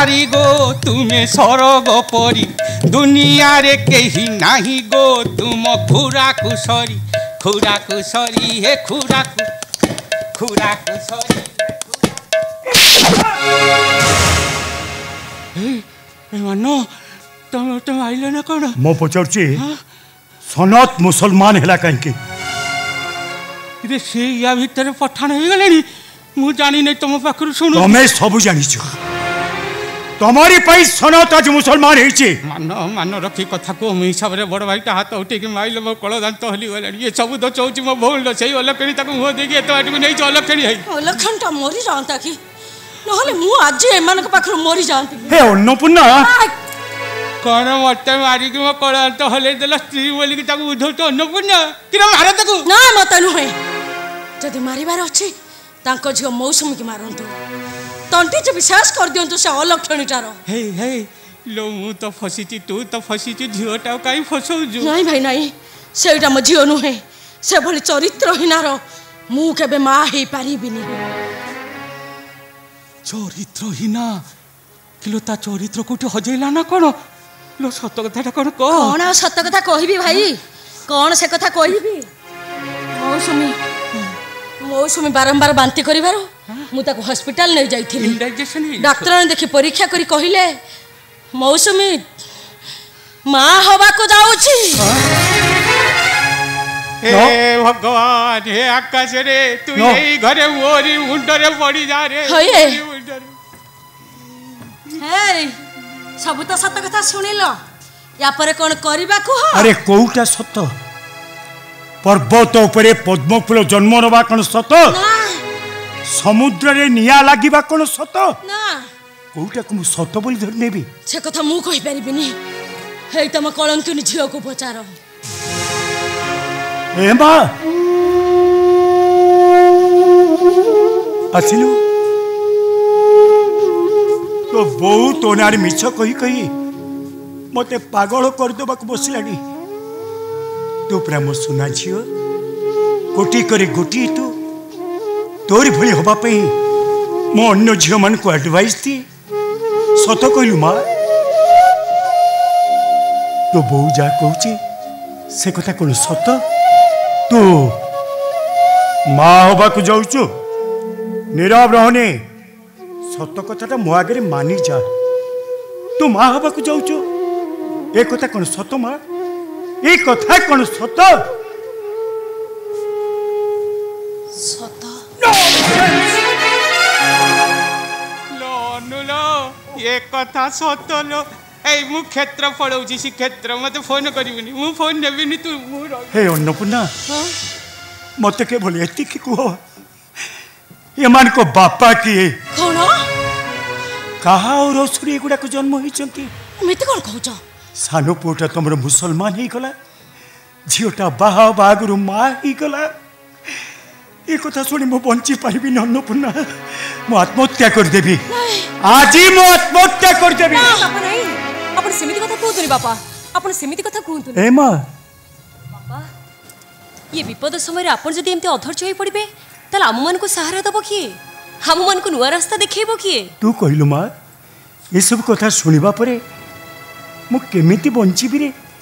হারি গো তুমি সরগ পরি দুনিয়ারে কেহি নাহি গো তুম খুরা কুশরি খুরা কুশরি হে খুরা খুরা কুশরি ତମେ ତମେ ଆଇଲ ନା କ'ଣ ମୁଁ ପଚାରୁଛି ସନତ ମୁସଲମାନ ହେଲା କାହିଁକି ଇରେ ସେ ୟା ଭିତରେ ପଠାଣ ହେଇଗଲେଣି ମୁଁ ଜାଣିନି ତମ ପାଖରୁ ଶୁଣ ତମେ ସବୁ ଜାଣିଛ তোমারি পাই সনাত আজ মুসলমান হয়েছে মান মান রক্ষি কথা কো মই হিসাবে বড় ভাইটা হাত উঠিকি মাইল মো কল দান্ত হলি গলে ইয়ে সব তো চৌচি মো ভুল সেই অলক্ষণী তাকু হো দেখি এত আটকু নেইছি অলক্ষণী হই অলক্ষণটা মরি যান্তা কি নহলে মু আজি মানক পাখর মরি যান্তি হে অন্নপূর্ণা কোন মতে মারি কি মো কল দান্ত হলে দেলা স্ত্রী বলি কি বলিকি তাকে উধৌছ অন্নপূর্ণা কিরা মারে তাকু না মতে নুহে যদি মারিবার অছি তাঙ্ক ঝিও কি মারন্তু ତଣ୍ଟି ବିଶ୍ୱାସ କରିଦିଅନ୍ତୁ ସେ ଅଲକ୍ଷଣୀଟାର ହେଇ ହେ ଲୋ ମୁଁ ତ ଫସିଛି ତୁ ତ ଫସିଛୁ ଝିଅଟା କାହିଁ ଫସଉଛୁ ନାଇଁ ଭାଇ ନାଇଁ ସେଇଟା ମୋ ଝିଅ ନୁହେଁ ସେଭଳି ଚରିତ୍ରହୀନାର ମୁଁ କେବେ ମା ହେଇପାରିବିନି ଚରିତ୍ରହୀନା କିଲୋ ତା ଚରିତ୍ର କୋଉଠି ହଜେଇଲା ନା କ'ଣ ଲୋ ସତ କଥାଟା କ'ଣ କ'ଣ ଆଉ ସତ କଥା କହିବି ଭାଇ କ'ଣ ସେ କଥା କହିବି ମୌସୁମୀ ମୌସୁମୀ ବାରମ୍ବାର ବାନ୍ତି କରିବାର ମୁଁ ତାକୁ ହସ୍ପିଟାଲ ନେଇଯାଇଥିଲି ଡାକ୍ତର ଦେଖି ପରୀକ୍ଷା କରି କହିଲେ ମୌସୁମୀ ମା ହବାକୁ ଯାଉଛି হে ভগবান হে আকাশ রে তুই এই ঘরে ওরি উন্ডরে পড়ি যা রে সবু তো সত কথা শুনিল ইয়াপরে কোন করিবা কুহ আরে কোউটা সত পর্বত উপরে পদ্মফুল জন্ম নেবা কোন সত না সমুদ্রে নিয়া লাগিবা কোন সত না কোটাকে মু সত বলি ধরে নেবি সে কথা মু কই পারিবি নি হেই তম কলঙ্কিনী কো পচার এ মা আছিলু তো বউ তোনার মিছ কই কই মতে পাগল করে দেবাকে বসিলানি তো প্রেম সোনা ঝিও কোটি করে গোটি তু ତୋରି ଭଳି ହେବା ପାଇଁ ମୁଁ ଅନ୍ୟ ଝିଅମାନଙ୍କୁ ଆଡ଼ଭାଇସ୍ ଦିଏ ସତ କହିଲୁ ମା ତୋ ବୋଉ ଯାହା କହୁଛି ସେ କଥା କ'ଣ ସତ ତୁ ମା ହେବାକୁ ଯାଉଛୁ ନିରବ ରହନି ସତ କଥାଟା ମୋ ଆଗରେ ମାନି ଯା ତୁ ମା ହେବାକୁ ଯାଉଛୁ ଏ କଥା କ'ଣ ସତ ମା ଏ କଥା କ'ଣ ସତ ये कथा सत लो এই মু ক্ষেত্র পড়াউছি সে ক্ষেত্র মতে ফোন করিবিনি মু ফোন নেবিনি তুই মু হে অন্নপূর্ণা মতে কেবল এতিকি কুহ এমানক বাপা কি কোন কাহা ও রসুরি এগুড়াক জন্ম হইছন্তি এমিতি কোন কহুছ সানো পুটা তোমার মুসলমান হইগলা ঝিওটা বাহা বাগুরু মা হইগলা ଏ କଥା ଶୁଣି ମୁଁ ବଞ୍ଚି ପାରିବିନି ଅନ୍ନପୂର୍ଣ୍ଣା ମୁଁ ଆତ୍ମହତ୍ୟା କରିଦେବି ଆଜି ମୁଁ ଆତ୍ମହତ୍ୟା କରିଦେବି ଆପଣ ସେମିତି କଥା କୁହନ୍ତୁନି ବାପା ଆପଣ ସେମିତି କଥା କୁହନ୍ତୁ ଏ ମା ଇଏ ବିପଦ ସମୟରେ ଆପଣ ଯଦି ଏମିତି ଅଧୈର୍ଯ୍ୟ ହୋଇ ପଡ଼ିବେ ତାହେଲେ ଆମମାନଙ୍କୁ ସାହାରା ଦେବ କିଏ ଆମମାନଙ୍କୁ ନୂଆ ରାସ୍ତା ଦେଖେଇବ କିଏ ତୁ କହିଲୁ ମା ଏସବୁ କଥା ଶୁଣିବା ପରେ ମୁଁ କେମିତି ବଞ୍ଚିବି ରେ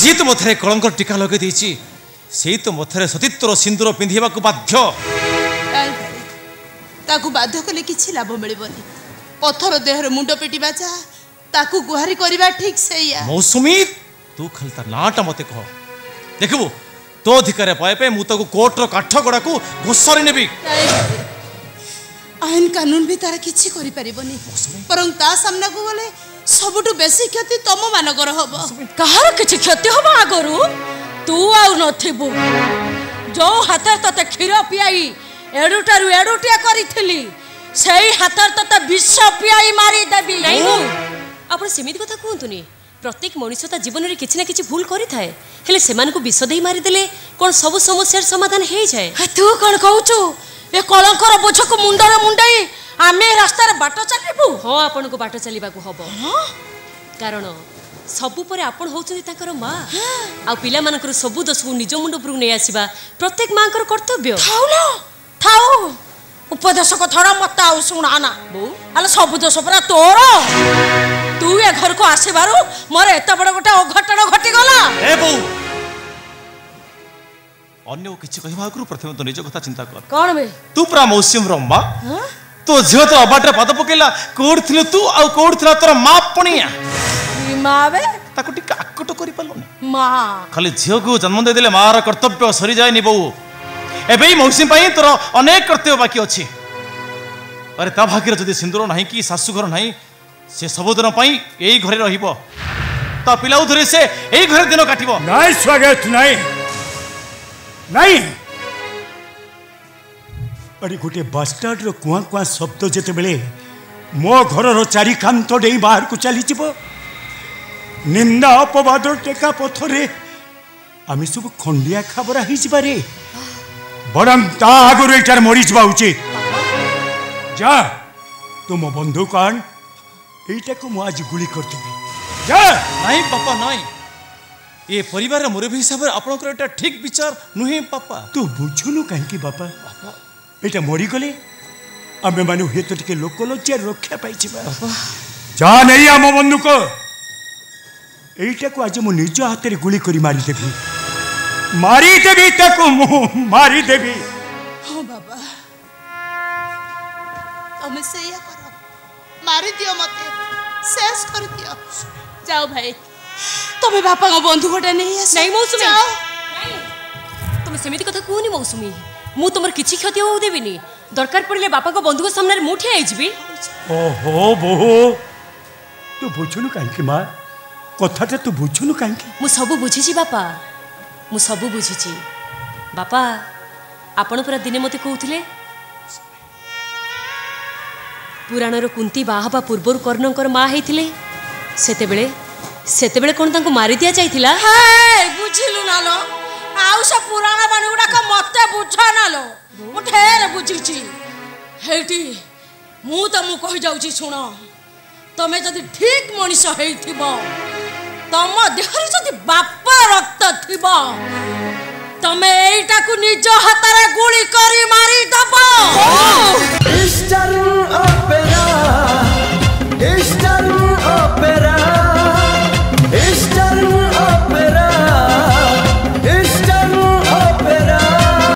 ଯିଏ ତୋ ମଥାରେ କଳଙ୍କର ଟୀକା ଲଗାଇ ଦେଇଛି ସେଇ ତୋ ମଥାରେ ସତୀତ୍ୱର ସିନ୍ଦୁର ପିନ୍ଧିବାକୁ ବାଧ୍ୟ ତାକୁ ବାଧ୍ୟ କଲେ କିଛି ଲାଭ ମିଳିବନି ପଥର ଦେହରେ ମୁଣ୍ଡ ପିଟିବା ଯାହା ତାକୁ ଗୁହାରି କରିବା ଠିକ୍ ସେଇଆ ମୌସୁମୀ ତୁ ଖାଲି ତା ନାଁଟା ମୋତେ କହ ଦେଖିବୁ ତୋ ଅଧିକାର ପାଇବା ପାଇଁ ମୁଁ ତାକୁ କୋର୍ଟର କାଠ ଗୋଡ଼ାକୁ ଘୋଷରେ ନେବି ଆଇନ କାନୁନ ବି ତାର କିଛି କରିପାରିବନି ବରଂ ତା ସାମ୍ନାକୁ ଗଲେ ସବୁଠୁ ବେଶୀ କ୍ଷତି ତମମାନଙ୍କର ହବ କାହାର କିଛି କ୍ଷତି ହବ ଆଗରୁ ତୁ ଆଉ ନଥିବୁ ଯୋଉ ହାତରେ ତତେ କ୍ଷୀର ପିଆଇ ଏଡ଼ୁଟାରୁ ଏଡ଼ୁଟିଆ କରିଥିଲି ସେଇ ହାତରେ ତତେ ବିଷ ପିଆଇ ମାରିଦେବି ଆପଣ ସେମିତି କଥା କୁହନ୍ତୁନି ପ୍ରତ୍ୟେକ ମଣିଷ ତା ଜୀବନରେ କିଛି ନା କିଛି ଭୁଲ କରିଥାଏ ହେଲେ ସେମାନଙ୍କୁ ବିଷ ଦେଇ ମାରିଦେଲେ କ'ଣ ସବୁ ସମସ୍ୟାର ସମାଧାନ ହେଇଯାଏ ତୁ କ'ଣ କହୁଛୁ ଏ କଳଙ୍କର ବୋଝକୁ ମୁଣ୍ଡରେ ମୁଣ୍ଡେଇ ଆମେ ରାସ୍ତାରେ ବାଟ ଚାଲିବୁ ହଁ ଆପଣଙ୍କୁ ବାଟ ଚାଲିବାକୁ ହବ କାରଣ ସବୁ ପରେ ଆପଣ ହେଉଛନ୍ତି ତାଙ୍କର ମା ଆଉ ପିଲାମାନଙ୍କର ସବୁ ଦୋଷକୁ ନିଜ ମୁଣ୍ଡ ଉପରକୁ ନେଇ ଆସିବା ପ୍ରତ୍ୟେକ ମାଙ୍କର କର୍ତ୍ତବ୍ୟ ଥାଉ ଉପଦେଶ କଥର ମତେ ଆଉ ଶୁଣା ନା ବୋଉ ଆଲେ ସବୁ ଦୋଷ ପରା ତୋର ତୁ ଏ ଘରକୁ ଆସିବାରୁ ମୋର ଏତେ ବଡ ଗୋଟେ ଅଘଟଣ ଘଟିଗଲା ଅନ୍ୟ କିଛି କହିବା ଆଗରୁ ପ୍ରଥମେ ତ ନିଜ କଥା ଚିନ୍ତା କର କ'ଣ ତୁ ପୁରା ମୌସୁମ ରମ୍ବା ହଁ ତୋ ଝିଅ ତ ଅବାଟରେ ପାଦ ପକେଇଲା କୋଉଠି ଥିଲୁ ତୁ ଆଉ କୋଉଠି ଥିଲା ତୋର ମା ପଣିଆ ତାକୁ ଟିକେ ଆକଟ କରିପାରିଲୁନି ଖାଲି ଝିଅକୁ ଜନ୍ମ ଦେଇଦେଲେ ମାର କର୍ତ୍ତବ୍ୟ ସରିଯାଏନି ବୋଉ ଏବେ ମୌସୁମୀ ପାଇଁ ତୋର ଅନେକ କର୍ତ୍ତବ୍ୟ ବାକି ଅଛି ଆରେ ତା ଭାଗ୍ୟରେ ଯଦି ସିନ୍ଦୁର ନାହିଁ କି ଶାଶୁ ଘର ନାହିଁ ସେ ସବୁଦିନ ପାଇଁ ଏଇ ଘରେ ରହିବ ତା ପିଲାଉ ଧରି ସେ ଏଇ ଘରେ ଦିନ କାଟିବ ନାଇଁ ସ୍ୱାଗତ ନାଇଁ ନାଇଁ ଆରେ ଗୋଟେ ବାଷ୍ଟାର୍ଡ଼ର କୁଆଁ କୁଆଁ ଶବ୍ଦ ଯେତେବେଳେ ମୋ ଘରର ଚାରିକାନ୍ଥ ଡେଇଁ ବାହାରକୁ ଚାଲିଯିବ ନିନ୍ଦା ଅପବାଦ ଟେକା ପଥରେ ଆମେ ସବୁ ଖଣ୍ଡିଆ ଖାବରା ହେଇଯିବାରେ ବରଂ ତା ଆଗରୁ ଏଠାରେ ମରିଯିବା ଉଚିତ ଯା ତୁମ ବନ୍ଧୁ କ'ଣ ଏଇଟାକୁ ମୁଁ ଆଜି ଗୁଳି କରିଦେବି ଯା ନାଇଁ ବାପା ନାଇଁ ଏ ପରିବାରର ମୁରବୀ ହିସାବରେ ଆପଣଙ୍କର ଏଇଟା ଠିକ୍ ବିଚାର ନୁହେଁ ବାପା ତୁ ବୁଝୁନୁ କାହିଁକି ବାପା ବାପା बेटा मरीगले आमे म हेतु टिक लोकलज्जा ରକ୍ଷା ପାଇଯିବା जा नै ଆମ बन्धुक ଏଇଟାକୁ ଆଜି ମୁଁ ନିଜ ହାତରେ ଗୁଳି କରି ମାରିଦେବି ମାରିଦେବି ତାକୁ ମୁଁ ମାରିଦେବି ହଁ ବାବା ତମେ ସେଇଆ କର ମାରିଦିଅ ମତେ ଶେଷ କରିଦିଅ ଯାଅ ଭାଇ ତମେ ବାପାଙ୍କ ବନ୍ଧୁକଟା ନେଇ ଆସ ନାଇଁ ମୌସୁମୀ তুমি সেমিতি কথা কুহনি মৌসুমি মু তোমার কিছু ক্ষতি হও দেবিনি দরকার পড়লে বাপাঙ্ক বন্ধুক সামনে মু ঠিয়া হয়েযিবি ওহো বহু তু বুঝুনু কাইকি মা কথাটা তু বুঝুনু কাইকি মু সবু বুঝিছি বাপা মু সবু বুঝিছি বাপা আপন পুরা দিনে মতে কহুলে পুরাণর কুন্তি বাহা পূর্বর কর্ণঙ্কর মা হয়েছিলেন সেতেবেলে সেতেবেলে কোন তাঙ্কু মারি দিয়া যাই বুঝিলু না ଆଉ ସେ ପୁରାଣ ବାଣୀ ଗୁଡାକ ମତେ ବୁଝ ନଲୋ ମୁଁ ଢେର ବୁଝିଛି ହେଇଟି ମୁଁ ତମକୁ କହିଯାଉଛି ଶୁଣ ତମେ ଯଦି ଠିକ ମଣିଷ ହେଇଥିବ ତମ ଦେହରେ ଯଦି ବାପା ରକ୍ତ ଥିବ ତମେ ଏଇଟାକୁ ନିଜ ହାତରେ ଗୁଳି କରି ମାରିଦବ